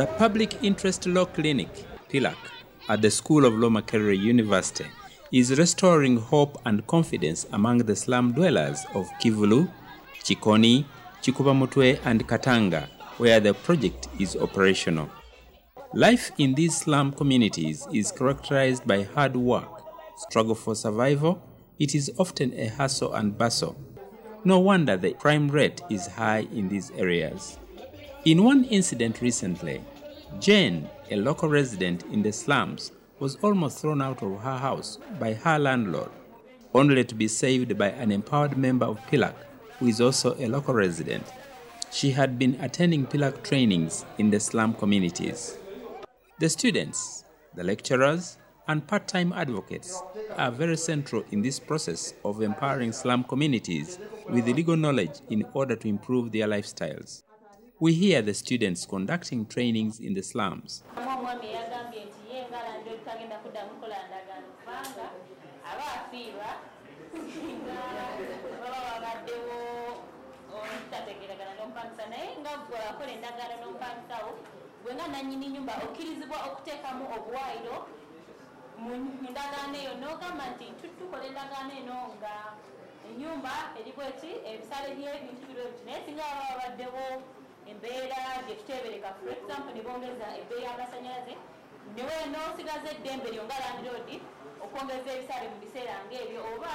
The Public Interest Law Clinic, PILAC, at the School of Law Makerere University is restoring hope and confidence among the slum dwellers of Kivulu, Chikoni, Chikubamutwe, and Katanga, where the project is operational. Life in these slum communities is characterized by hard work, struggle for survival. It is often a hustle and bustle. No wonder the crime rate is high in these areas. In one incident recently, Jane, a local resident in the slums, was almost thrown out of her house by her landlord, only to be saved by an empowered member of PILAC, who is also a local resident. She had been attending PILAC trainings in the slum communities. The students, the lecturers, and part time advocates are very central in this process of empowering slum communities with legal knowledge in order to improve their lifestyles. We hear the students conducting trainings in the slums. nyumba ebisale embeera gyetuteebereka for example ne bongeza ebbeeyi y'amasanyalaze niwe n'osigaza eddembe lyo nga landiroodi okwongeza ebisale mu biseera ngaebyo oba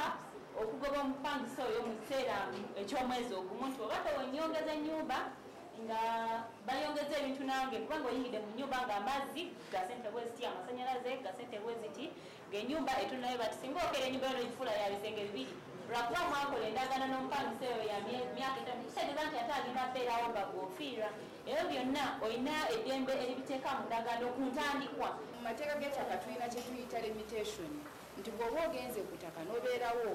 okugoba omupangisa oyo mu kiseera eky'omwezi ogumu nti oba tewonyongeza ennyumba nga bayongeza ebintu nange kubanga oyingidde mu nyumba nga amazzi ga sente bwe ziti amasanyalaze ga sente bwe ziti ng'ennyumba etunayo bati singa okeera ennyumba yono gifula ya bisenge bibiri lwakuba mwakola endagaano n'omupangisa eyo ya myaka etano kitegeeza nti ate agenda beerawo nga gwofiirwa ebyo byonna olina eddembe eribiteeka mu ndagaano ku ntandikwa. Mu mateeka g'ettaka tulina kye tuyita limitation nti bw'oba ogenze ku ttaka n'obeerawo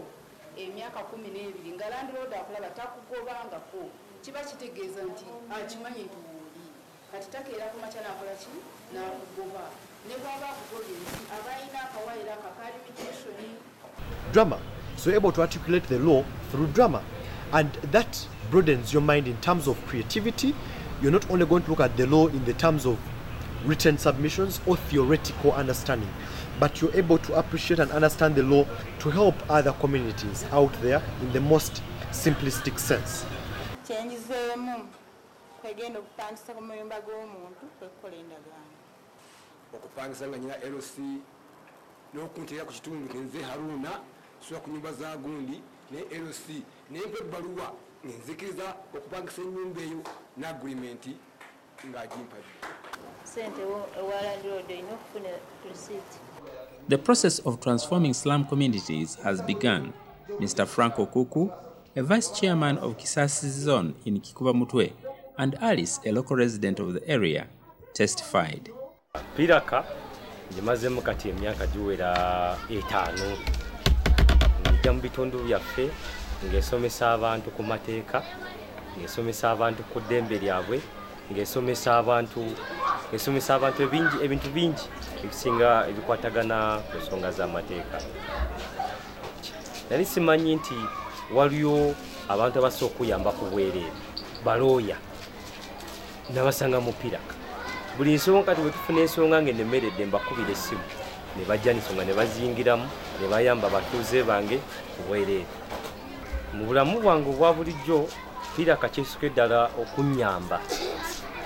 emyaka kumi n'ebiri nga landiroodi akulaba takugobangako kiba kitegeeza nti akimanyi nti wooli kati takeera ku makya nakola ki? N'akugoba. Ne bw'aba akugobye nti aba alina akawaayiro ako aka limitation. Drama. So you're able to articulate the law through drama. And that broadens your mind in terms of creativity. You're not only going to look at the law in the terms of written submissions or theoretical understanding, but you're able to appreciate and understand the law to help other communities out there in the most simplistic sense. kwegenda okupangisa ku muyumba gw'omuntu kwekukola endagaano okupangisa nga nyina lc n'okunteera ku kitundu nze haruna sula ku nyumba za gundi ne lc nempa ebbaluwa nenzikiriza okupangisa ennyumba eyo ne nga ng'agimpa sente ewalandiroodi olina okufuna receipt The process of transforming slum communities has begun. Mr. Franco Kuku, a vice chairman of Kisasi Zone in Kikuba Mutwe, and Alice, a local resident of the area, testified. piraka njimazemu kati emyaka giwera etaano ngijja mu bitundu byaffe ng'esomesa abantu ku mateeka ng'esomesa abantu ku ddembe lyabwe ng'esomesa abantu ng'esomesa abantu ebingi ebintu bingi ebisinga ebikwatagana ku nsonga z'amateeka nali simanyi nti waliyo abantu abasobola okuyamba ku bwereere balooya nabasanga mu piraka buli nsonga kati bwetufuna ensonga nga enemeredde mbakubira essimu ne bajja n'ensonga ne bazingiramu ne bayamba abatuuze bange ku bwereere. Mu bulamu bwange obwa bulijjo piraka kyesukka eddala okunnyamba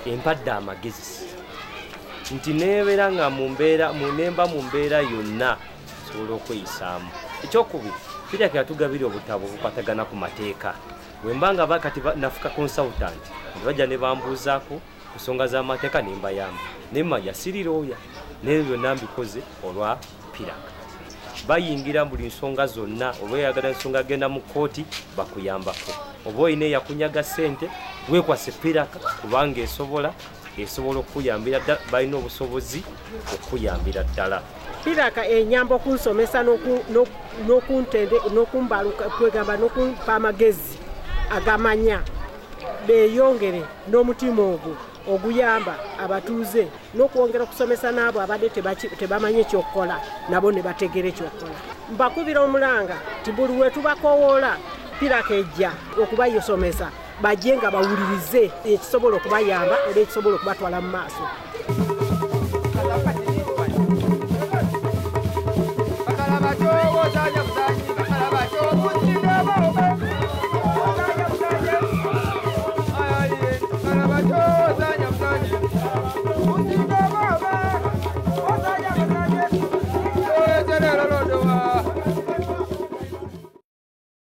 empadde amagezi. Nti nebeera nga mu mbeera mu mbeera yonna nsobola okweyisaamu. Ekyokubiri piraka yatugabira obutabo bukwatagana ku mateeka. Bwe mba nga bakati nafuka consultant ne bajja ne bambuuzaako ku nsonga z'amateeka ne mbayamba. Naye manya sirirooya naye byonna mbikoze olwa piraka bayingira buli nsonga zonna oba oyagala ensonga agenda mu kooti bakuyambako. Oba olina eyakunyaga ssente weekwase piraka kubanga esobola esobola okukuyambira ddala balina obusobozi okukuyambira ddala. Piraka enyamba okunsomesa n'oku- n'oku- n'okuntende n'okumbaluka kwegamba n'okumpa amagezi agamanya beeyongere n'omutima ogwo oguyamba abatuuze n'okwongera okusomesa n'abo abadde tebamanyi ekyokukola nabo ne bategera ekyokukola mbakubira omulanga ti buli we tubakowoola piraka ejja okubayosomesa bajje nga bawulirize ekisobola okubayamba era ekisobola okubatwala mu maaso